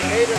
Pereira,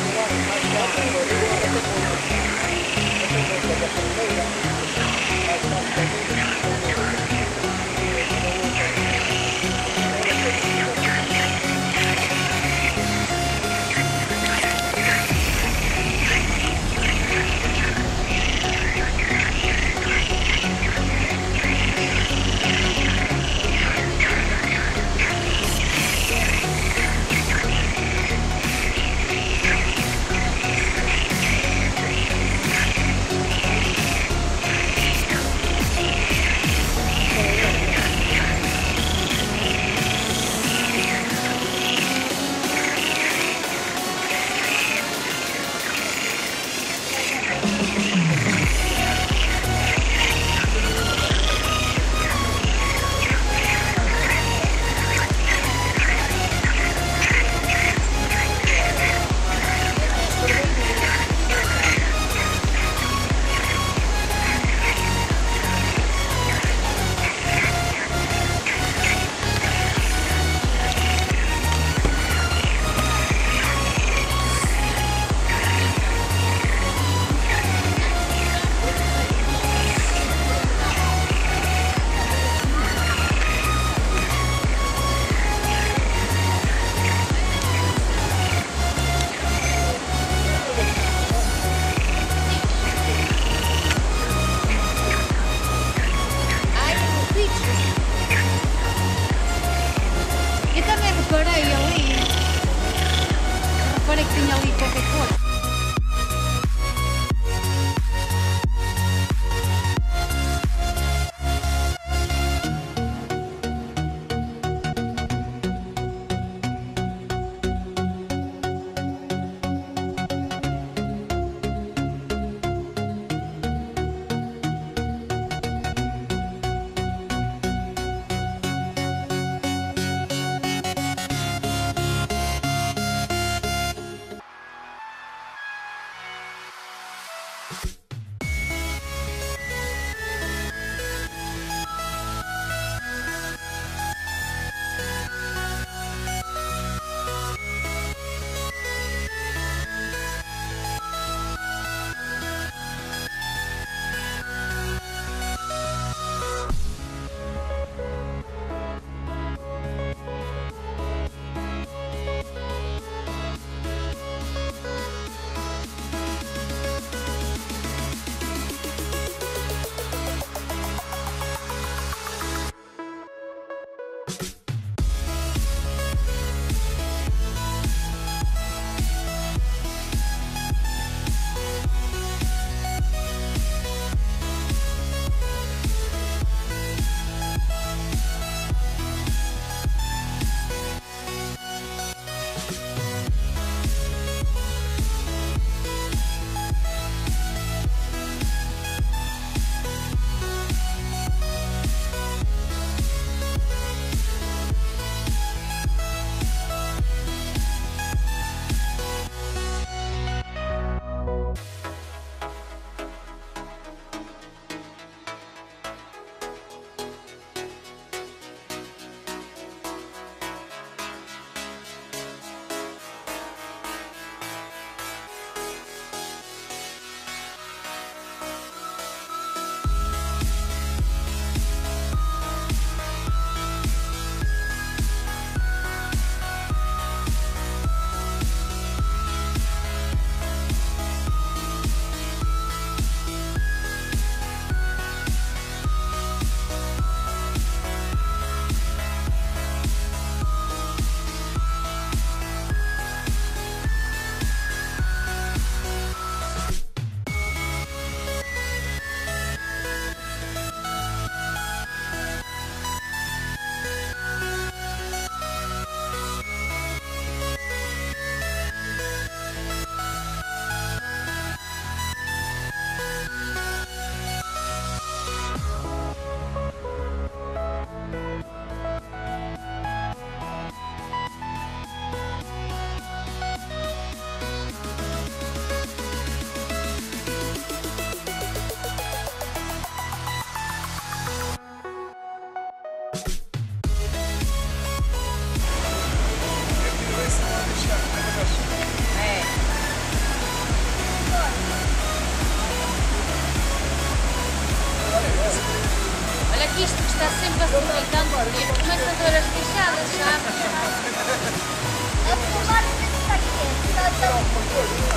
isto que está sempre a se publicando, porque as comentadoras fechadas, sabe? A filmar o que aqui.